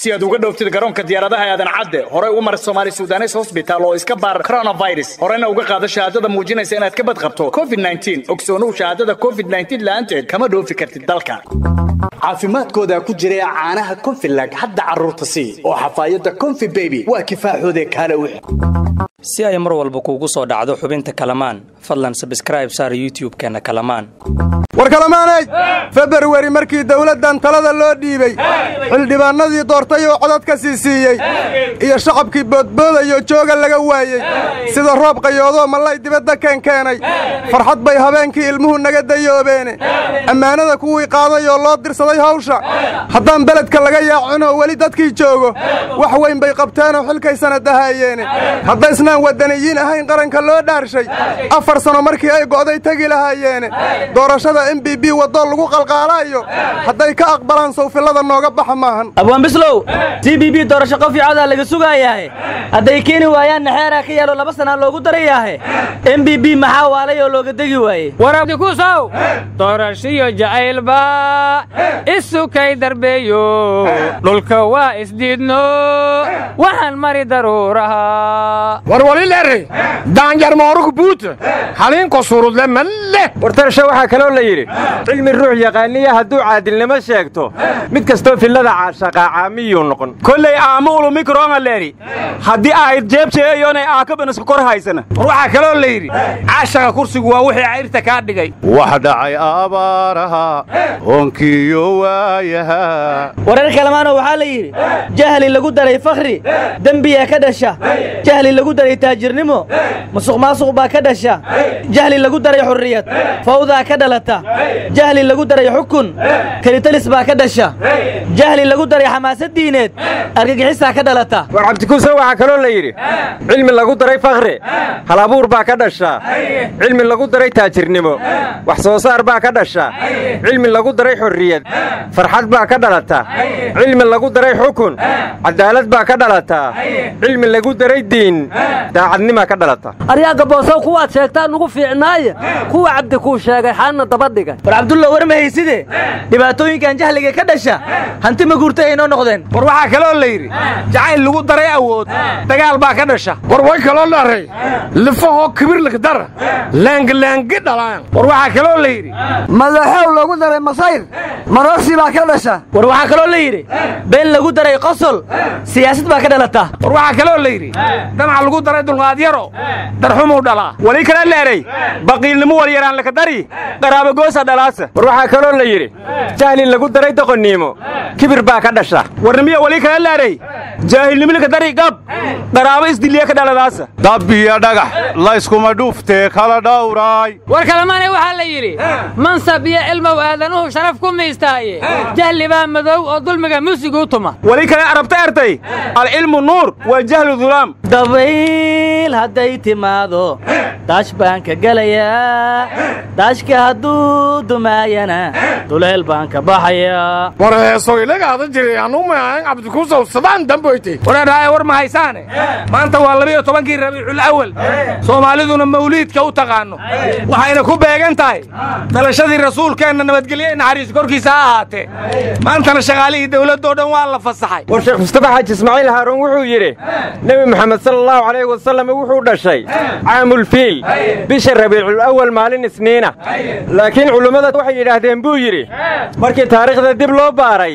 si aad uga dhowftid garoonka diyaaradaha aadan cadde horey u mar somaali sudanes hosbitaal oo iska baar coronavirus. Horena uga qaado shahaadada muujinaysa inaad ka badqabto covid ogsoonow shahaadada covid la'aanteed kama dhoofi kartid dalka. Caafimaadkooda ku jira caanaha konfilag hadda carruurta sii oo xafaayadda konfi beby waa kifaaxoode kaale u si ay mar walba kuugu soo dhacdo xubinta kalamaan fadlan sabskraib saar youtub-keenna kalamaan war kalamaanay februari markii dawladdan talada loo dhiibey xildhibaannadii doortay oo codad ka sii siiyey iyo shacabkii boodboodayoo jooga laga waayey sida roob qayoodoo mallay dibadda keenkeenay farxad bay habeenkii ilmuhu naga dayoobeene. Ammaanada kuwii qaaday oo loo dirsaday hawsha haddaan beledka laga yaacinoo weli dadkii joogo wax weyn bay qabteenoo xilkaysana dahaayeene haddaysnaan waddaniyiin ahayn qaranka loo dhaarshay afar sano markii ay go'day tegi lahaayeene doorashada m b b lagu qalqaalaayo hadday ka aqbalaan sawfillada nooga baxa maahan. Abwaanbislow t b b doorasho qof icodaa laga sugaayahay. Hadday keeni waayaan naxeeraa ka yeelo laba sanaa loogu darayaahe m b b maxaa waalay oo looga degi waayey? Warabdikuusow doorashiyo jacaylba isukay darbeeyo. Dhulka waa isdiidno. Waxaan mari daruuraha. Warwalileere daanjarmoorugu buuta haliinko surudle malle wartarasho waxaa kaloo la yidhi cilmi ruux yaqaaniya hadduu caadilnimo sheegto. Mid kastoo fillada caashaqaa caamiyuu noqon. Kolley aama ulumikroonaleeri haddii ahayd jeebjeeyonay aakabanasku kor haysana. War waxaa kaloo la yidhi caashaqa kursigu waa wixii cayrta kaa dhigay. Wax dhacay abaaraha oonkiyo waayaha. Warar kalemaano waxaa la yidhi jahli lagu daray fakhri dembiyaa ka dhasha. Jahli lagu daray taajirnimo musuq maasuq baa ka dhasha. Jahli lagu daray xurriyad fawdaa ka dhalata jahli lagu daray xukun. Kelitalis baa ka dhasha. Jahli lagu daray xamaasad diineed argagixisaa ka dhalata. War cabdikuusow waxaa kaloo la yidhi cilmi lagu daray fakhri halabuur baa ka dhasha. Cilmi lagu daray taajirnimo wax soo saar baa ka dhasha. Cilmi lagu daray xurriyad farxad baa ka dhalata. Cilmi lagu daray xukun cadaalad baa ka dhalata. Cilmi lagu daray diin daacadnimaa ka dhalata. Aryaagga boosow kuwaad sheegtaa nugu fiicnaaye kuwa cabdi kuu sheegay xaanna daba dhigay war cabdulla war ma hayside dhibaatooyinkan jahliga ka dhasha hanti ma guurtay ay noo noqdeen. War waxaa kaloo la yidhi jacayl lagu daray awood dagaal baa ka dhasha. War way kaloo dharay lifahoo kibirlikdara laangalaangi dhalaan. War waxaa kaloo la yidhi madaxow lagu daray masayr mararsi baa ka dhasha. War waxaa kaloo la yidhi been lagu daray qosol siyaasad baa ka dhalata. War waxaa kaloo la yidhi damac lagu daray dulqaadyaro darxumuu dhalaa. Wali kala leeray baqiilnimo walyaraan lakadari qaraabagoosa dhalaasa war waxaa kaloo la yidhi jahli lagu daray doqonniimo. Kibir baa ka dhasha. Warnimiya wali kala leeray jaahilnimo lakadari gab. Qaraabo isdiliya ka dhaladaasa dabbiyo dhagax layskuma dhuuftee kala dhawraay war kalemaane waxaa la yidhi mansab iyo cilmow aadanuhu sharaf ku miistaaye. Jahli baa madow oo dulmiga musigu tuma. Wali kale arabta ertay alcilmu nuur waa jahlu dulaam dabayl hadday timaado daash baan ka gelayaa daashka hadduu dumaayana duleel baan ka baxayaa war heesow ilaga hadan jiray anuumaaan cabdikuusow sadaan damboytay wareedhaaye war ma haysaane? Maanta waa labiyo tobankii rabiicul awal. Soomaaliduna mawliidka u taqaanno waxayna ku beegan tahay. Dhalashadii rasuulkeenna nabadgelye naxariis korkiisa ha ahaatee maantana shaqaalihii dawladdoo dhan waa la fasaxay. War sheekh mustafa xaaji ismaaciil haaruun wuxuu yidhi nebi moxamed sala allahu calayh wasallam wuxuu dhashay caamulfiil bisha rabiicul awal maalin isniina. Laakiin culummada waxay yidhaahdeen buu yidhi markii taariikhda dib loo baaray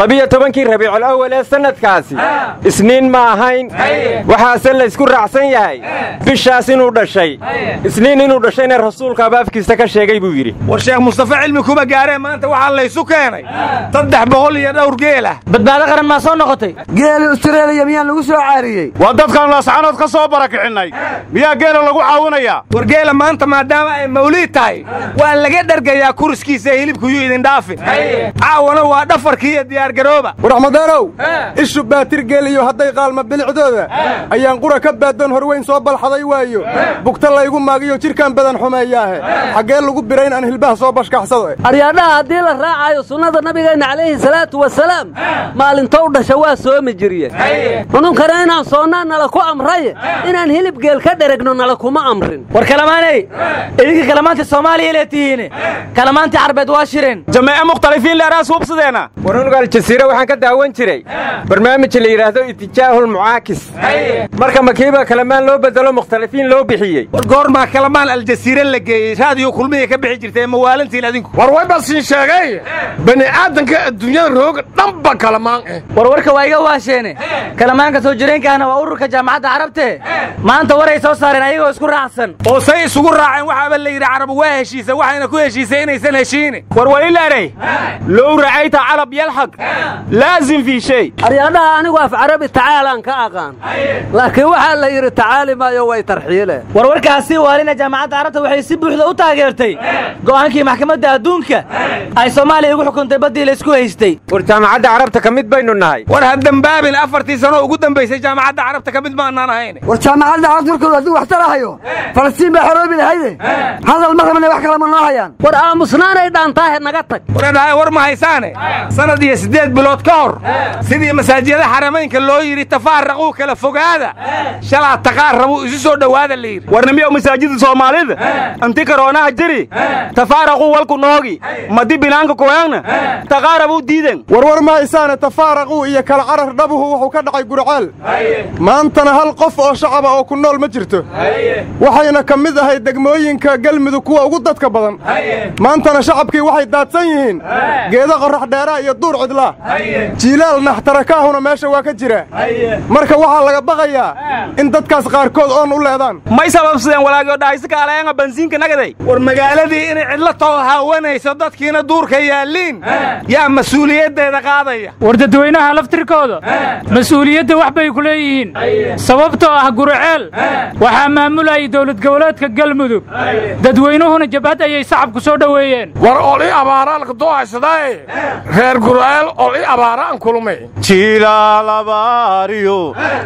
labiyo tobankii rabiicul awal ee sannadkaasi isniin ma ahayn. Waxaase laysku raacsan yahay. Bishaas inuu dhashay. Isniin inuu dhashayna rasuulkaaba afkiisa ka sheegay buu yidhi. War sheekh mustafa cilmi kuma gaareen maanta waxaa laysu keenay. Saddex boqol iyo dhowr geel ah badbaado qaran maa soo noqotay? Geeli ustareeliya miyaan lagu soo caariyey? Waa dadkan laascanood ka soo barakicinnay miyaa geela lagu caawinayaa? War geela maanta maadaama ay mawliid tahay waa laga dhergayaa kuriskiisa ee hilibkuyuu idin dhaafin caawana waa dhafarkii iyo diyaargarooba. War axmadeenow ishu baati tirgeel iyo hadday qaalma bilicdooda ayaan qura ka baadoon horweyn soo balxaday waayo. Bugta laygu maagiyo jidhkan badan xumeeyaahe. Xaggee lagu birayn aan hilbaha soo bashkaxsado. Aryaadhaha haddii la raacayo sunnada nabigeenna calayhi salaatu wasalaam maalintou dhasha waa soomi jirye xununkana inaan soonnaa nala ku amraye inaan hilib geel ka dheregno nala kuma amrin. War kalamaaney idinka kalamaanta soomaaliya lee tihiine kalamaantii carbeed waa shireen jameeca mukhtalifiin leeraas hubsadeena warunug aljasiira waxaan ka daawan jiray. Barnaamij la yidhaahdo itijaahul mucaakis. Marka makiiba kalamaan loo bedelo mukhtalifiin loo bixiyey. War goormaa kalamaan aljasiire la geeyey. Raadiyo kulmiya ka bixi jirtay mawaalintiin adinku. War way baa siin sheegay. Bani aadanka adduunyada rooga dhanba kalamaan eh. Warwarka waa iga waasheene. Kalamaanka soo jireenkaana waa ururka jaamacadda carabte maanta waray soo saareen ayagoo isku raacsan. Oo say isugu raaceen waxaaba la yidhi carabu waa heshiisa waxayna ku heshiisay inaysan heshiine war walilaanay low racayta calab yalxaq laazim fii shay. Aryaadhaha anigu af carabi tacaalaan ka aqaan. Laakiin waxaa la yidhi tacaali maayo way tarxiile warwarkaasi waalina jaamacadda carabta waxay si buuxda u taageertay. Go'aankii maxkamadda adduunka ay soomaaliya ugu xukuntay baddii la isku haystay. War jaamacadda carabta ka mid baynu nahay. War ha dembaabin afartii sano ugu dambaysay jaamacadda carabta ka mid maannaan ahayn war jaamacadda carabta warkoodu hadduu wax tarahayo falastiin baa xoroobi lahayde hadal ma rabna wax kalama noo hayaan war aamusnaanay dhaantaahe naga tag. Waradhahay war ma haysaane? Sanad iyo siddeed bilood ka hor sidii masaajiyada xaramaynka loo yidhi tafaaraquu kala fogaada. Shalaa taqaarrabuu isu soo dhowaada la yidhi. Warnimiyow masaajida soomaalida anti karoonaha jiri. Tafaaraquu walku noogi. Madi binaanka kuweegna taqaarabuu diiden warwar ma haysaane tafaaraquu iyo kala carar dhabuhu wuxuu ka dhacay gurceel. Maantana hal qof oo shacaba oo ku nool ma jirto. Waxayna ka mid ahay degmooyinka gelmudug kuwa ugu dadka badan maantana shacabkii waxay daadsan yihiin. Geeda qorrax dheeraa iyo duur cidlaa jiilaal naxtarakaahuna meesha waa ka jira. Marka waxaa laga baqayaa in dadkaas qaarkood oon u leedaan. May sababsadeen walaagio dhahaysaka alayaanga bansiinka nagaday war magaaladii inay cidlo too haawanayso dadkiina duurka yaalliin. Yaa mas'uuliyaddeeda qaadaya. War dadweynaha laftirkooda mas'uuliyadda wax bay ku leeyihiin. Sababtoo ah guriceel waxaa maamulayay dowlad goboleedka galmudug dadweynuhuna jabhad ayay sacabku soo dhoweeyeen war oli abaaraalka doohaysadae reer gurceel oli abaaraan kulmay. Jilaalabaariyo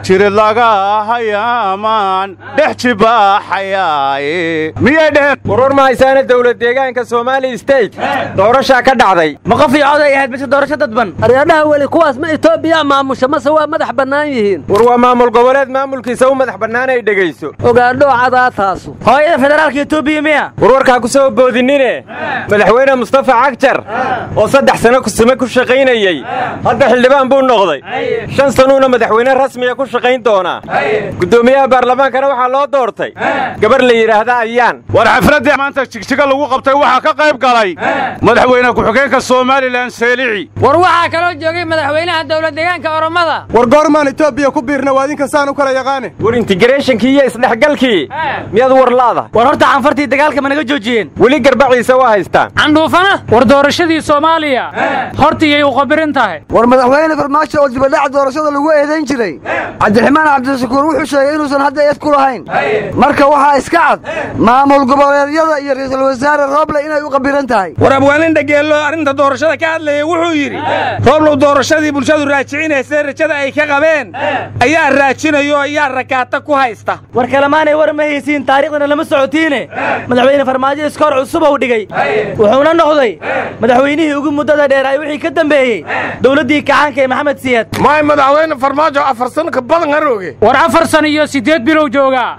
jirid laga hayaamaan dhex jibaaxayaaye miyay dheheen? Warwar ma haysaane dowlad deegaanka somaali state? Doorashaa ka dhacday. Ma qof iyo cod ay ahayd mise doorasho dadban? Aryaadhaha weli kuwaas ma etoobiya maamusha mase waa madax bannaan yihiin? War waa maamul goboleed maamulkiisa u madax bannaan ay dhegayso. Ogaadhoo cadaa taasu. Hooyada federaalka etoobiya miya? Warwarkaa ku soo boodinine madaxweyne. Mustafa cagjar oo saddex sano kusime ku shaqaynayey hadda xildhibaan buu noqday. Shan sanuuna madaxweyne rasmiya ku shaqayn doonaa. Guddoomiyaha baarlamaankana waxaa loo doortay. Gabar la yidhaahda ayaan. War xafladdii maanta jigjiga lagu qabtay waxaa ka qayb galay madaxweyne ku-xigeenka somalilan seelici war waxaa kaloo joogay madaxweynaha dowlad deegaanka oromada. War goormaan etoobiya ku biirna waa idinka saan u kala yaqaane. War intigareeshankii iyo isdhexgalkii miyaad warlaada war horta canfartii dagaalka ma naga joojiyeen. Weli garbaciisa waa haystaan. Candhuufana war doorashadii soomaaliya. Hortiyay u qabirin tahay. War madaxweyne farmaajo oo dibadhaca doorashada lagu eedayn jiray. Cabdiraxmaan cabdishakuur wuxuu sheegay inuusan hadda eed ku lahayn. Marka waxaa iska cad maamul goboleedyada iyo ra'iisul wasaare rooble inay u qabiran tahay. War abwaanin dhageello arrinta doorashada ka hadlayay wuxuu yidhi rooblow doorashadii bulshadu raajicinaysee rajada ay ka qabeen ayaa raajinayo ayaa rakaata ku haysta. War kalemaanay war ma haysiin taariikhdana lama socotiine. Madaxweyne farmaajo iskoor cusub uu dhigay. Wuxuuna noqday madaxweynihii ugu muddada dheeraay wixii ka dambeeyey dowladdii kacaanka ee maxamed siyaad. Maay madaxweyne farmaajo afar sano ka badan harooge war afar san iyo siddeed bilow joogaa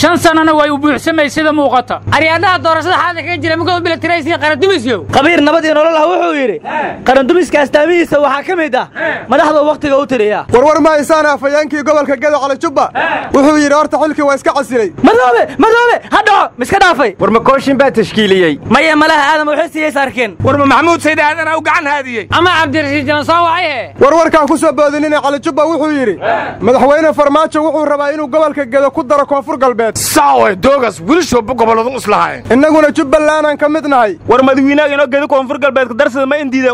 shan sannana way u buuxsamay sida muuqata. Aryaadhaha doorashada xaalada kaga jira mugada bilatiraysiin qarandumisyow qabiir nabad iyo nolol ah wuxuu yidhi qarandumiska astaamihiisa waxaa ka mid ah madaxda wakhtiga u tiriya. Warwar ma haysaane afhayeenkii gobolka gedo cali jubba? Wuxuu yidhi horta xilkii waa iska casilay madoobe madoobe ha dhaco miska dhaafay. War ma kooshin baa tashkiiliyey maya malaha aadam waxay siiyey saarkeen war ma maxamuud sayd aadan u gacan haadiyey. Ama cabdirashiid jansoo wacaye warwarkaan ku soo boodinine cali jubba wuxuu yidhi madaxweyne farmaajo wuxuu rabaa inuu gobolka gedo ku daro koonfur galbeed. Saawe doogas wiilshooba goboladu islahayn innaguna jubbalandaan ka mid nahay. War madawiinaha inoo gedi koonfur galbeedka darsada ma indiida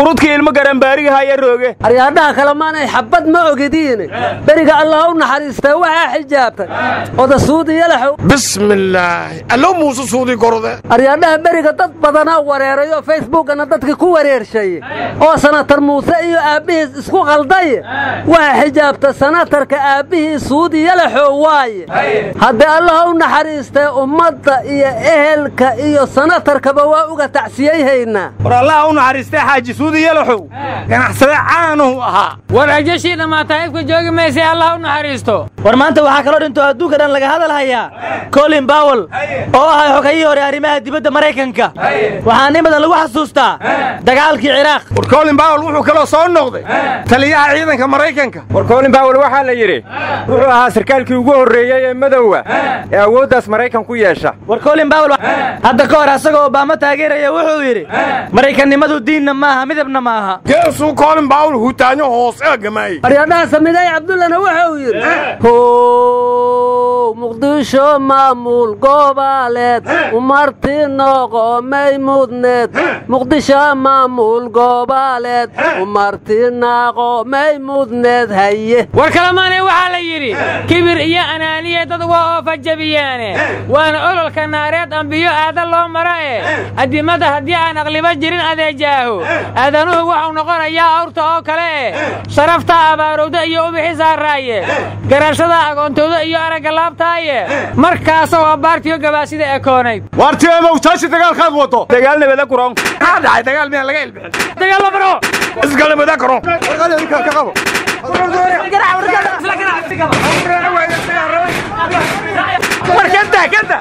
urudkii ilmo garambaariga haya rooge. Aryaadhaha kalemaanay xabbad ma ogediine beriga allah u naxariistay waxaa xijaabtay oda suudi yalaxow bismillaahi. Allow muuse suudii gorode aryaadhaha beriga dad badanaa wareeray oo facebookana dadka ku wareershay. Oo sanatar muuse iyo aabbihiis isku qalda xijaabtaye waa xijaabta sanatarka aabbihii suudi yalaxow waaye haddii allaha u naxariistee ummadda iyo ehelka iyo sanatarkaba waa uga tacsiyeyhaynaa war allaha u naxariistay xaaji suudi yalaxow. Ganacsade caanuhu ahaa. War ajashii dhammaata ifka joogi maysay allah u naxariisto. War maanta waxaa kaloo dhinto adduunka dhan laga hadal hayaa colin bawel oo ahay xogayihii hore arrimaha dibadda maraykanka. Waxaana in badan lagu xasuustaa dagaalkii ciraaq. War colin bawel wuxuu kaloo soo noqday taliyaha ciidanka maraykanka. War colin bawel waxaa la yidhi wuxuu ahaa sarkaalkii ugu horreeyey ee madowga ee awooddaas maraykan ku yeesha. War colin bawel hadda ka hor asagoo obaama taageeraya wuxuu yidhi maraykannimadu diinna maaha midabna maaha. Geesuu colin bawel hutaanyo hoos eegamaay aryadhaha samiday cabdullana wuxuu yidhi muqdisho maamul goboleed umarti noqo may mudneed muqdisho maamul goboleed umarti naqo may mudneed haye war kalamaanay waxaa la yidhi kibir iyo anaaniye dad waa oofa jabiyaane waana ololka naareed ambiyo aada loo mara e addimada haddii aan aqliba jirin adeejaaho aadanuhu waxuu noqonayaa awrta oo kale. Eh sharafta abaarowda iyo ubixi saaraaye. Garashada agoontooda iyo aragga laabtaaye. Markaasoo abaartiyo gabaasida ekoonayd taashi dagaalkaad wado dagaal nabada kuron maxaa dhacay dagaal miyaan laga ilbixin dagaal ma baro isgalamada karo war kenta kenta